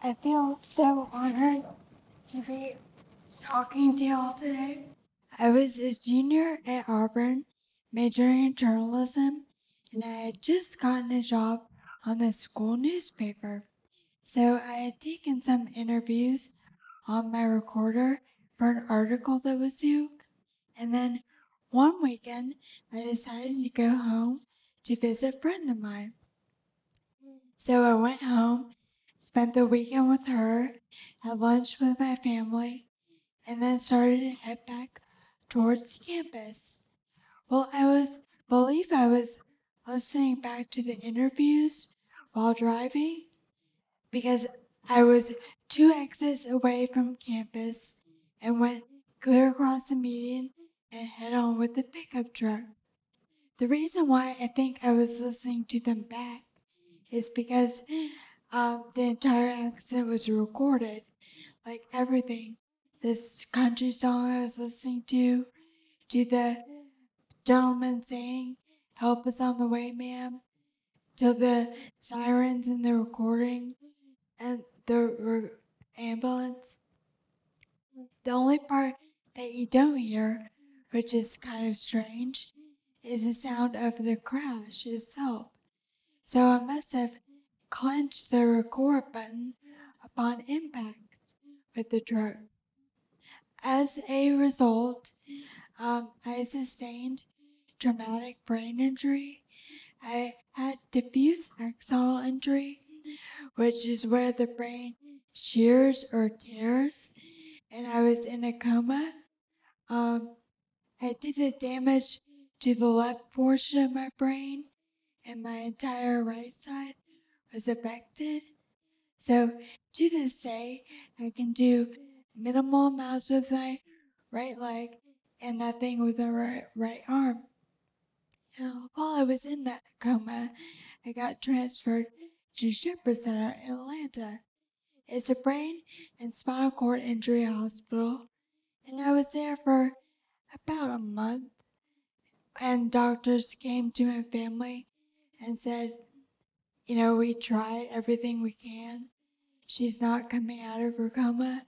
I feel so honored to be talking to y'all today. I was a junior at Auburn, majoring in journalism, and I had just gotten a job on the school newspaper. So I had taken some interviews on my recorder for an article that was due. And then one weekend, I decided to go home to visit a friend of mine. So I went home, spent the weekend with her, had lunch with my family, and then started to head back towards campus. Well, I was believe I was listening back to the interviews while driving because I was two exits away from campus and went clear across the median and head on with the pickup truck. The reason why I think I was listening to them back is because um, the entire accident was recorded, like everything. This country song I was listening to, to the gentleman saying, Help us on the way, ma'am, to the sirens in the recording and the re- ambulance. The only part that you don't hear, which is kind of strange, is the sound of the crash itself. So I must have clenched the record button upon impact with the truck. As a result, um, I sustained traumatic brain injury. I had diffuse axonal injury, which is where the brain shears or tears, and I was in a coma. Um, I did the damage to the left portion of my brain, and my entire right side was affected. So to this day, I can do minimal amounts with my right leg and nothing with my right, right arm. While I was in that coma, I got transferred to Shepherd Center in Atlanta. It's a brain and spinal cord injury hospital, and I was there for about a month. And doctors came to my family and said, You know, we tried everything we can. She's not coming out of her coma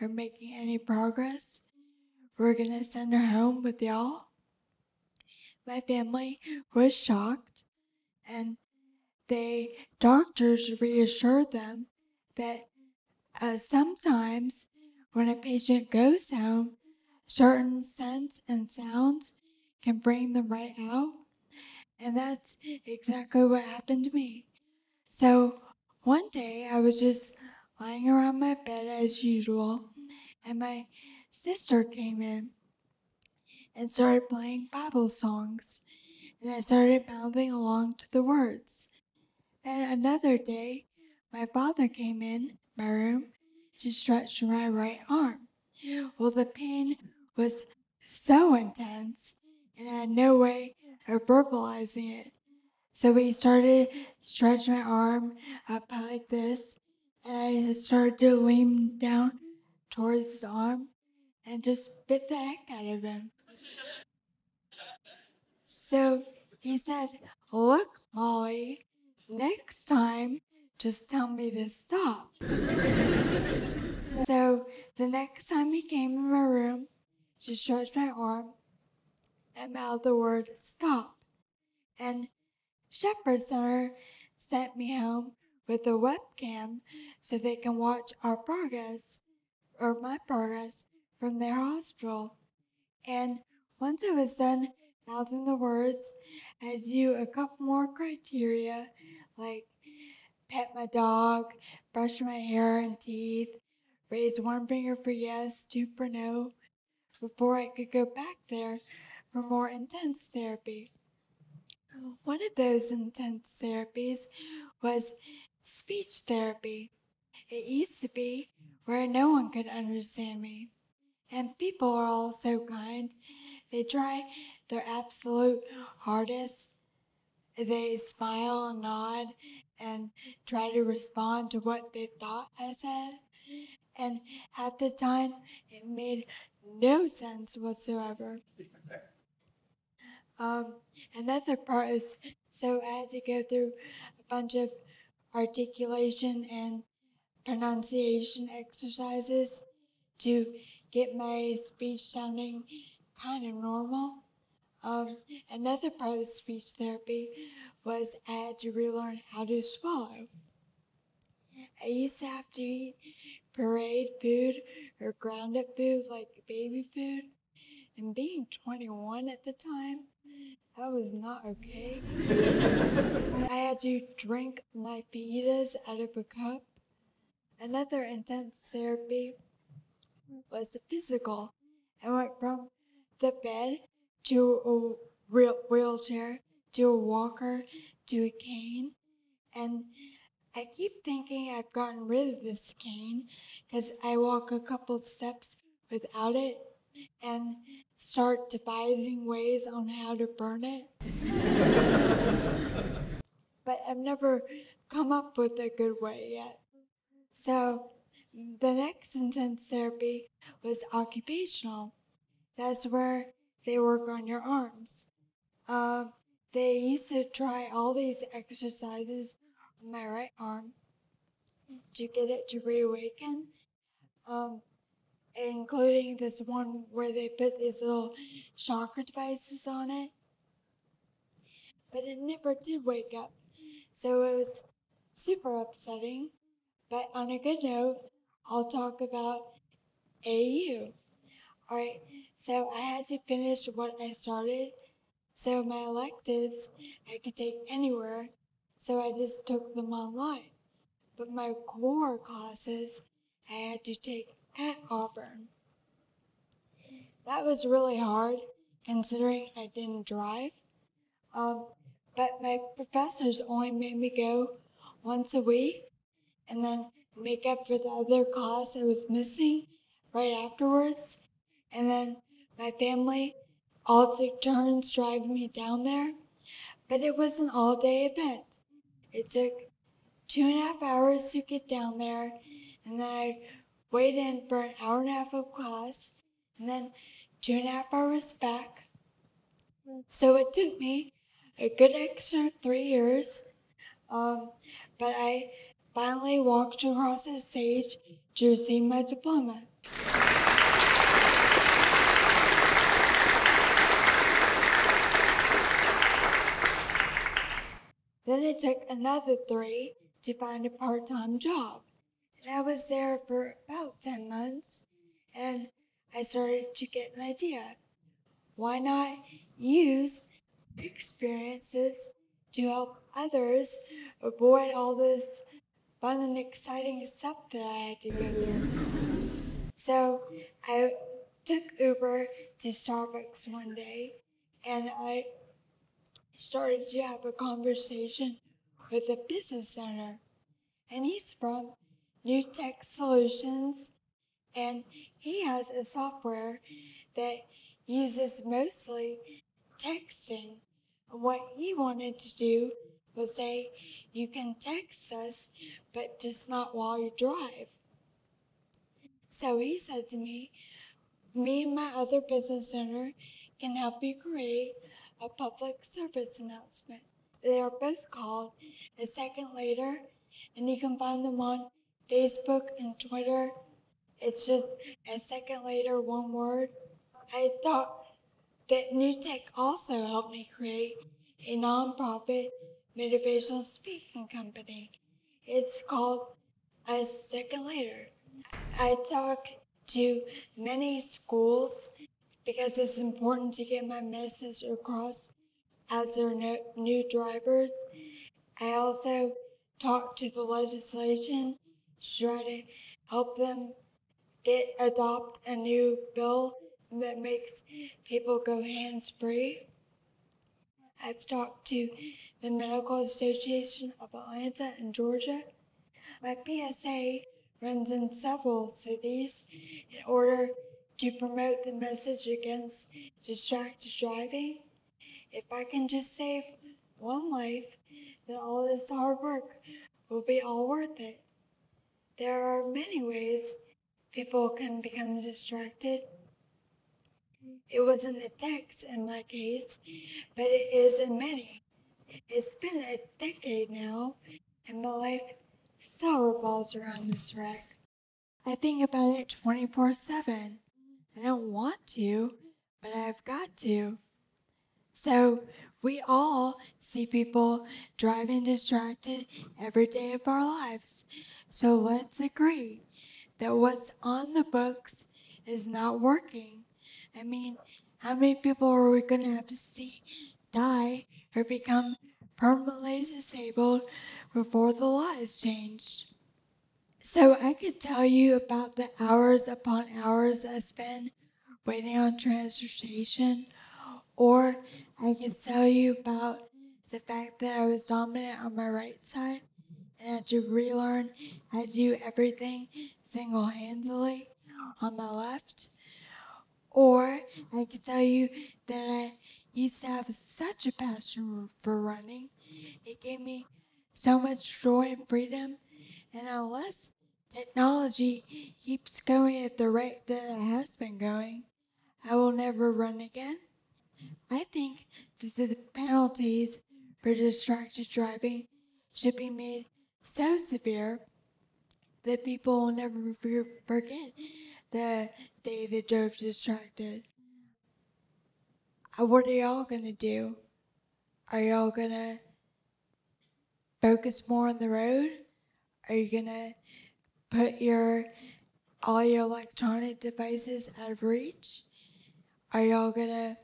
or making any progress. We're going to send her home with y'all. My family was shocked, and they doctors reassured them that uh, sometimes when a patient goes home, certain scents and sounds can bring them right out. And that's exactly what happened to me. So one day I was just lying around my bed as usual, and my sister came in and started playing Bible songs, and I started mouthing along to the words. Then another day, my father came in my room to stretch my right arm. Well, the pain was so intense, and I had no way of verbalizing it. So he started stretching my arm up like this, and I started to lean down towards his arm and just bit the heck out of him. So he said, Look, Molly, next time just tell me to stop. so the next time he came in my room, she stretched my arm and mouthed the word stop. And Shepherd Center sent me home with a webcam so they can watch our progress or my progress from their hospital. And once I was done mouthing the words, I do a couple more criteria like pet my dog, brush my hair and teeth, raise one finger for yes, two for no, before I could go back there for more intense therapy. One of those intense therapies was speech therapy. It used to be where no one could understand me. And people are all so kind. They try their absolute hardest. They smile and nod and try to respond to what they thought I said. And at the time, it made no sense whatsoever. Um, another part is so I had to go through a bunch of articulation and pronunciation exercises to get my speech sounding kind of normal. Um, another part of speech therapy was I had to relearn how to swallow. I used to have to eat parade food or ground up food like baby food. And being 21 at the time, that was not okay. I had to drink my fajitas out of a cup. Another intense therapy was physical. I went from the bed to a wheelchair to a walker to a cane. And I keep thinking I've gotten rid of this cane because I walk a couple steps without it and start devising ways on how to burn it. but I've never come up with a good way yet. So the next intense therapy was occupational. That's where they work on your arms. Uh, they used to try all these exercises on my right arm to get it to reawaken, um, including this one where they put these little shocker devices on it. But it never did wake up, so it was super upsetting. But on a good note, I'll talk about AU. Alright, so I had to finish what I started. So my electives I could take anywhere, so I just took them online. But my core classes I had to take at Auburn. That was really hard considering I didn't drive. Um, but my professors only made me go once a week and then make up for the other class I was missing right afterwards. And then my family all took turns driving me down there. But it was an all day event. It took two and a half hours to get down there, and then I waited for an hour and a half of class, and then two and a half hours back. So it took me a good extra three years, um, but I finally walked across the stage to receive my diploma. Then it took another three to find a part time job. And I was there for about 10 months, and I started to get an idea. Why not use experiences to help others avoid all this fun and exciting stuff that I had to go through? So I took Uber to Starbucks one day, and I started to have a conversation with a business owner. And he's from New Tech Solutions, and he has a software that uses mostly texting. What he wanted to do was say, you can text us, but just not while you drive. So he said to me, me and my other business owner can help you create a public service announcement. They are both called A Second Later, and you can find them on Facebook and Twitter. It's just A Second Later, one word. I thought that New Tech also helped me create a nonprofit motivational speaking company. It's called A Second Later. I talked to many schools because it's important to get my message across as their new drivers. I also talked to the legislation to help them get adopt a new bill that makes people go hands free. I've talked to the Medical Association of Atlanta and Georgia. My PSA runs in several cities in order to promote the message against distracted driving. If I can just save one life, then all this hard work will be all worth it. There are many ways people can become distracted. It wasn't a text in my case, but it is in many. It's been a decade now, and my life so revolves around this wreck. I think about it 24 7. I don't want to, but I've got to. So we all see people driving distracted every day of our lives. So let's agree that what's on the books is not working. I mean, how many people are we going to have to see die or become permanently disabled before the law is changed? So I could tell you about the hours upon hours I spend waiting on transportation, or I could tell you about the fact that I was dominant on my right side and had to relearn how to do everything single handedly on my left. Or I could tell you that I used to have such a passion for running. It gave me so much joy and freedom. And unless technology keeps going at the rate that it has been going, I will never run again. I think that the penalties for distracted driving should be made so severe that people will never forget the day they drove distracted. Uh, what are y'all gonna do? Are y'all gonna focus more on the road? Are you gonna put your all your electronic devices out of reach? Are y'all gonna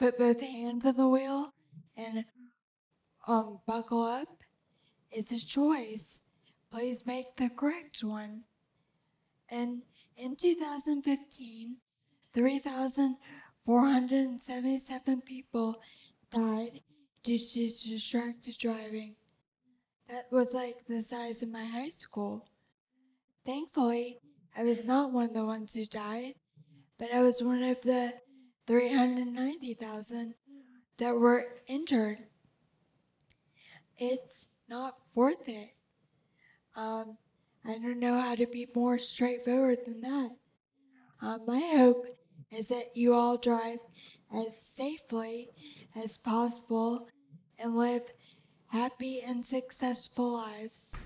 put both hands on the wheel and um, buckle up. It's a choice. Please make the correct one. And in 2015, 3,477 people died due to distracted driving. That was like the size of my high school. Thankfully, I was not one of the ones who died, but I was one of the 390,000 that were injured. It's not worth it. Um, I don't know how to be more straightforward than that. Um, my hope is that you all drive as safely as possible and live happy and successful lives.